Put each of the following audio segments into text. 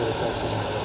Obrigado.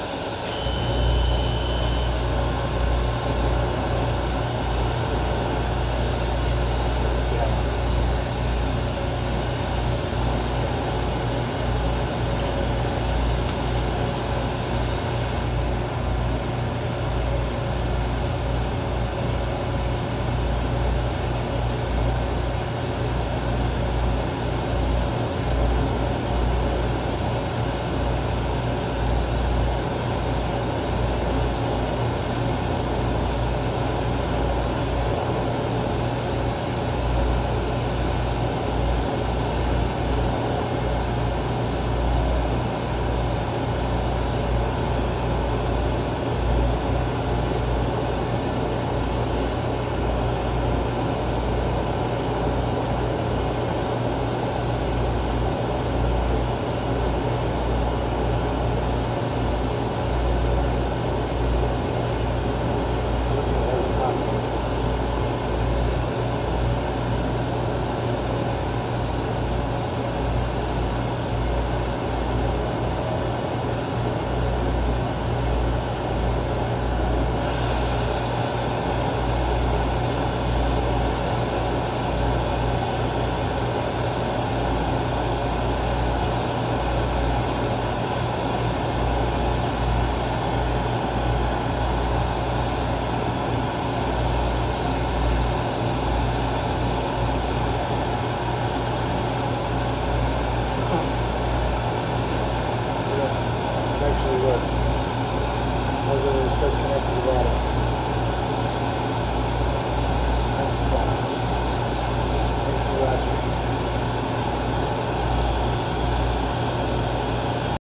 good. Those are the restrictions next to the bottom.